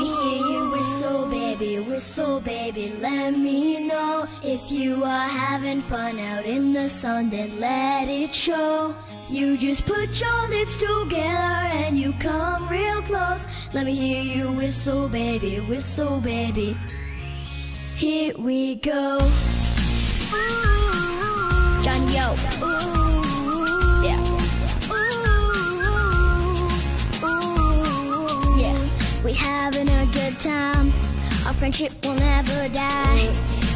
me hear you whistle, baby, whistle, baby. Let me know if you are having fun out in the sun, then let it show. You just put your lips together and you come real close. Let me hear you whistle, baby, whistle, baby. Here we go. Our friendship will never die.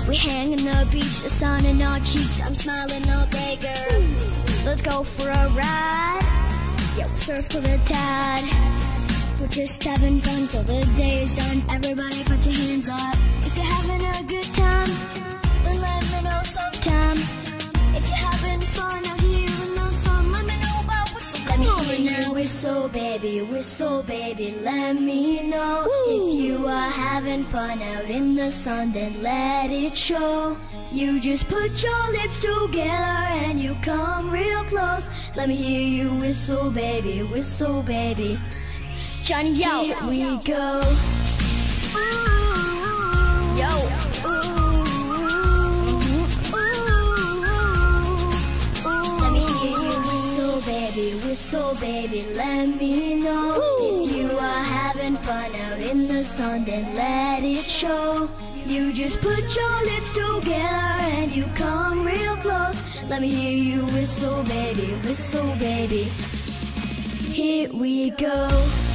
We hang in the beach, the sun in our cheeks. I'm smiling all day, girl. Let's go for a ride. Yo, surf to the tide. We're just having fun till the day is done. Everybody put your hands up. If you're having a whistle, baby, whistle, baby. Let me know if you are having fun out in the sun, then let it show. You just put your lips together and you come real close. Let me hear you whistle, baby, whistle, baby. Johnny, yo, here we go. Whistle, baby. Let me know if you are having fun out in the sun, then let it show. You just put your lips together and you come real close. Let me hear you whistle, baby, whistle, baby. Here we go.